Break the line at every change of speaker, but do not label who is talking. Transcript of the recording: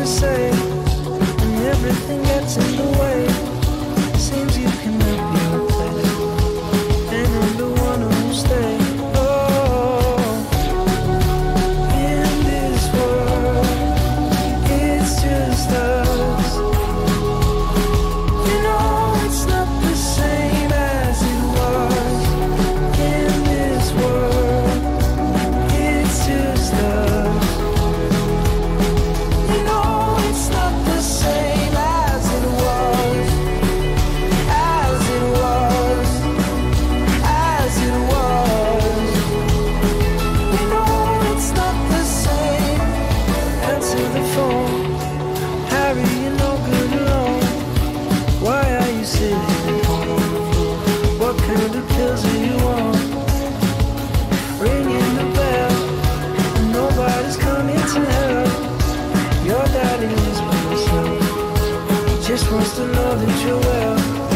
to say, and everything gets in the way. just supposed to know that you're well.